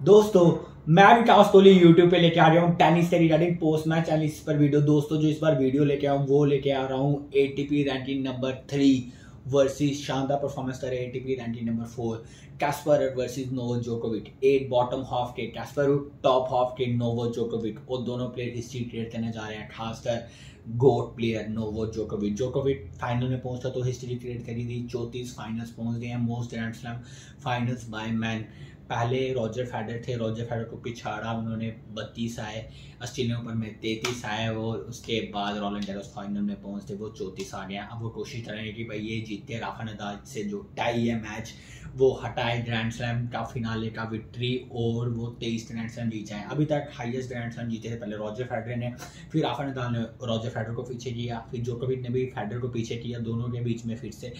दोस्तों, मैं विकास कोहली यूट्यूब पे लेके आ रहा हूँ टेनिस से रिगार्डिंग पोस्ट मैच चैनल पर वीडियो दोस्तों, जो इस बार वीडियो लेके आऊँ, वो लेके आ रहा हूँ ATP ranking number three versus शानदार परफॉर्मेंस करे ATP ranking number four Casper versus Novak Djokovic एक बॉटम हाफ़ के कैस्पर टॉप हाफ़ के नोवो जोकोविक और दोनों प्लेयर हिस्ट्री क्रिएट करने जा रहे हैं, खासकर GOAT player Novak Djokovic Djokovic final में पहुँचा तो हिस्ट्री क्रिएट करी थी, चौतीस फाइनल्स पहुँच गए हैं most grand slam finals by man पहले रॉजर फेडर थे रॉजर फेडर को पिछाड़ा उन्होंने बत्तीस आए, ऑस्ट्रेलिया ओपन में तैतीस आए और उसके बाद रॉलन टेरस फाइनल में पहुँचते वो चौंतीस आ गया अब वो कोशिश करेंगे कि भाई ये जीतते राफा नदाज से जो टाई है मैच वो हटाए ग्रैंड स्लैम का फिनाले का विक्ट्री और वो तेईस ग्रैंड स्लैम जीत जाए। अभी तक हाईएस्ट ग्रैंड स्लैम जीते थे, पहले रॉजर फेडर ने, फिर राफा नदाल ने रॉजर फेडर को पीछे किया, फिर जोकोविक ने भी फेडर को पीछे किया, दोनों के बीच में फिर से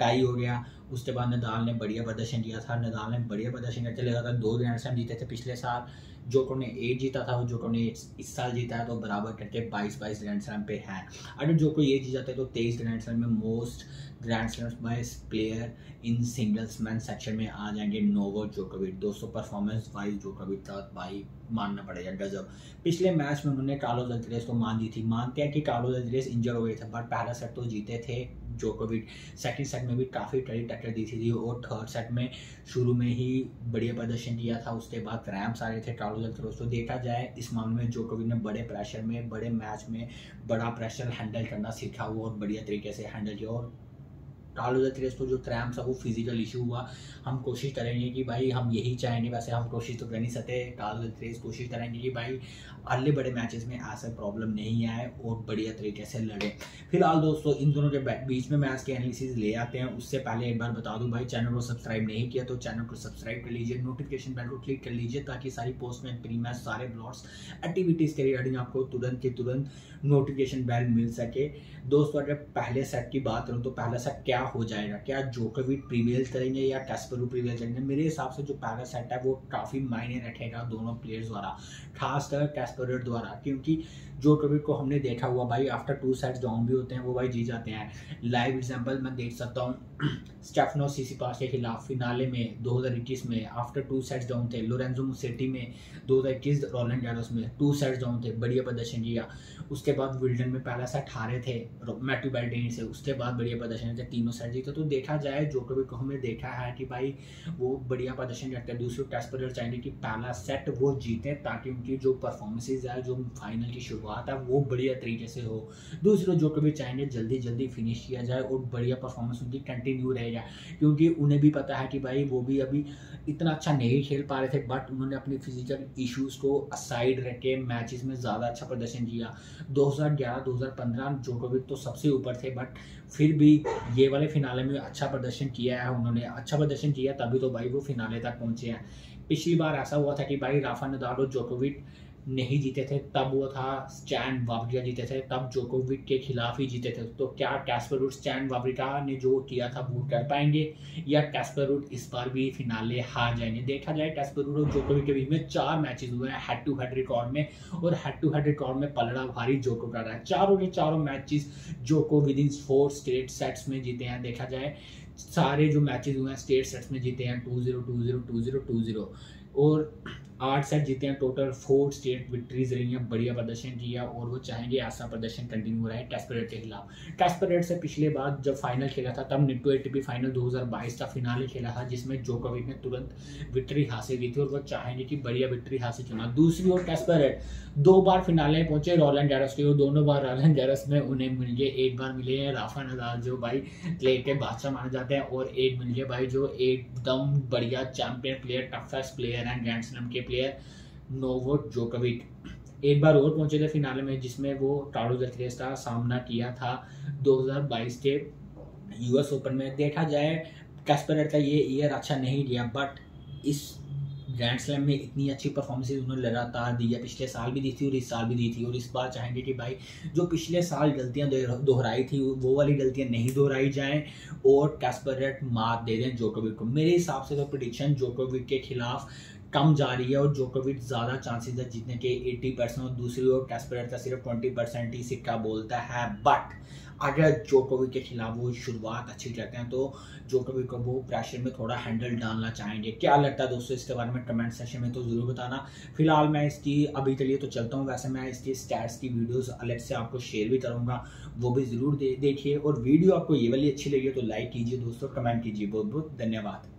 टाई हो गया, उसके बाद नदाल ने बढ़िया प्रदर्शन किया था, नदाल ने बढ़िया प्रदर्शन करते लगातार दो ग्रैंड स्लैम जीते थे पिछले साल। जोको ने एट जीता था और जोको ने इस साल जीता है तो बराबर करके बाईस बाईस ग्रैंड स्लैम पे है। अगर जोको ये जीत जाते हैं तो तेईस ग्रैंड स्लैम में most grand slam by player in singles man section में आ जाएँगे नोवो जोकोविक दोस्तों परफॉर्मेंस वाइज जोकोविक का भाई मानना पड़ेगा, गजब। पिछले मैच में उन्होंने कार्लोस अल्ट्रेस को मान दी थी। मानते हैं कि कार्लोस अल्ट्रेस इंजर हो गए थे बट पहला सेट तो जीते थे। जोकोविक सेकंड सेट में भी काफ़ी कड़ी टक्कर दी थी और थर्ड सेट में शुरू में ही बढ़िया प्रदर्शन किया था। उसके बाद रैम्स आ रहे थे कार्लोस थ्रोस तो देखा जाए, इस मामले में जोकोविच ने बड़े प्रेशर में, बड़े मैच में बड़ा प्रेशर हैंडल करना सीखा हुआ और बढ़िया तरीके से हैंडल किया। और कार्लोस अल्ट्रेस तो जो क्रैम्स है वो फ़िज़िकल इशू हुआ। हम कोशिश करेंगे कि भाई, हम यही चाहेंगे वैसे हम कोशिश तो कर नहीं सकते। कार्लोस अल्ट्रेस कोशिश करेंगे कि भाई, अगले बड़े मैचेस में ऐसा प्रॉब्लम नहीं आए और बढ़िया तरीके से लड़े। फ़िलहाल दोस्तों, इन दोनों के बीच में मैच के एनालिसिस ले आते हैं। उससे पहले एक बार बता दूँ भाई चैनल को सब्सक्राइब नहीं किया तो चैनल को सब्सक्राइब कर लीजिए नोटिफिकेशन बेल को क्लिक कर लीजिए ताकि सारी पोस्ट में प्री मैच सारे ब्लॉग्स एक्टिविटीज़ के रिगार्डिंग आपको तुरंत के तुरंत नोटिफिकेशन बेल मिल सके। दोस्तों, अगर पहले सेट की बात करूँ तो पहला सेट क्या हो जाएगा? क्या जोकोविक प्रीवेल करेंगे या कैस्परू प्रीवेल करेंगे? मेरे हिसाब से जो पहला सेट है, वो काफ़ी मायने रखेगा दोनों प्लेयर्स द्वारा खासकर कैस्परेट द्वारा, क्योंकि जो जोकोविक को हमने देखा हुआ, भाई आफ्टर टू सेट्स डाउन भी होते हैं, वो भाई जी जाते हैं। लाइव एग्जांपल मैं देख सकता हूँ स्टेफनो सीसी पास के खिलाफ फिनाले में 2021 में आफ्टर टू सेट्स डाउन थे। लोरेंजो मुसेटी में 2021 रोलैंड गैरोस में टू सेट्स डाउन थे, बढ़िया प्रदर्शन किया। उसके बाद विल्डन में पहला सेट हारे थे मैट्यू बैल्टेनी से, उसके बाद बढ़िया प्रदर्शन थे तीनों सेट जीते तो देखा जाए जोकोविक को हमने देखा है कि भाई वो बढ़िया प्रदर्शन करते हैं, दूसरे टेस्ट पर चाहेंगे कि पहला सेट वो जीते ताकि उनकी जो परफॉर्मेंसेज है, जो फाइनल की शुरुआत है, वो बढ़िया तरीके से हो। दूसरे जोकोविक चाहेंगे जल्दी जल्दी फिनिश किया जाए और बढ़िया परफॉर्मेंस उनकी कंटिन्यू रहेगा। क्योंकि उन्हें भी पता है कि भाई वो भी अभी इतना अच्छा नहीं खेल पा रहे थे बट उन्होंने अपनी फ़िज़िकल इश्यूज़ को असाइड रख के मैचेस में ज़्यादा अच्छा प्रदर्शन किया। 2011-2015 जोकोविक तो सबसे ऊपर थे बट फिर भी ये वाले फिनाले में अच्छा प्रदर्शन किया है, उन्होंने अच्छा प्रदर्शन किया, तभी तो भाई वो फिनाले तक पहुँचे हैं। पिछली बार ऐसा हुआ था कि भाई राफा नदाल जोकोविक नहीं जीते थे, तब वो था स्टैन वावरिका जीते थे, तब जोकोविक के खिलाफ ही जीते थे। तो क्या कैस्पर रूट स्टैन वावरिका ने जो किया था, वो कर पाएँगे? या कैस्पर रूट इस बार भी फिनाले हार जाएँगे? देखा जाए कैस्पर रूट और जोकोविक के बीच में चार मैचेस हुए हैं हेड टू हेड रिकॉर्ड में, और हेड टू हेड रिकॉर्ड में पलड़ा भारी जोको कर रहा है। चारों के चारों matches Djoko within four straight sets में जीते हैं। देखा जाए, सारे जो मैचेस हुए हैं स्टेट सेट्स में जीते हैं two zero two zero two zero two zero और आठ सेट जीते हैं टोटल फोर स्टेट विक्ट्रीज रही हैं, बढ़िया प्रदर्शन किया और वो चाहेंगे ऐसा प्रदर्शन कंटिन्यू रहा टेस्परेट के खिलाफ। टेस्परेट से पिछले बार जब फाइनल खेला था, तब निटो एटीपी फाइनल 2022 का फिनाले खेला था, जिसमें जोकोविक ने तुरंत विक्ट्री हासिल की थी और वो चाहेंगे कि बढ़िया विक्ट्री हासिल करना दूसरी ओर टेस्परेट दो बार फिनाले पहुँचे रोलन गैरस के और दोनों बार रोलन गैरस में उन्हें मिल गए एक बार मिले हैं राफा नदाल जो भाई क्ले के बादशाह माने जाते हैं, और एक मिल गए भाई जो एकदम बढ़िया चैंपियन प्लेयर टफेस्ट प्लेयर हैं ग्रैंड स्लैम के नोवो जोकोविक एक बार और पहुँचे थे फिनाले में, जिसमें वो टाडो जक्रेस का सामना किया था 2022 के यूएस ओपन में। देखा जाए कैस्परेट का ये ईयर अच्छा नहीं गया बट इस ग्रैंड स्लैम में इतनी अच्छी परफॉर्मेंस उन्होंने लगातार दी है। पिछले साल भी दी थी और इस साल भी दी थी। और इस बार चाहेंगे कि भाई, जो पिछले साल गलतियाँ दोहराई थी, वो वाली गलतियाँ नहीं दोहराई जाएँ और कैस्परेट मार दे दें जोकोविक को। मेरे हिसाब से तो प्रडिक्शन जोकोविक के खिलाफ कम जा रही है और जोकोविच ज़्यादा चांसेस है जीतने के 80 परसेंट और दूसरी ओर टेस्ट कैस्परर का सिर्फ़ 20 परसेंट ही सिक्का बोलता है। बट अगर जोकोविक के खिलाफ वो शुरुआत अच्छी करते हैं तो जोकोविक को वो प्रेशर में थोड़ा हैंडल डालना चाहेंगे। क्या लगता है दोस्तों इसके बारे में कमेंट सेशन में तो ज़रूर बताना। फ़िलहाल मैं इसकी, अभी के लिए तो चलता हूँ। वैसे मैं इसकी स्टैट्स की वीडियोस अलग से आपको शेयर भी करूँगा, वो भी ज़रूर देखिए। और वीडियो आपको ये वाली अच्छी लगी तो लाइक कीजिए दोस्तों कमेंट कीजिए। बहुत बहुत धन्यवाद।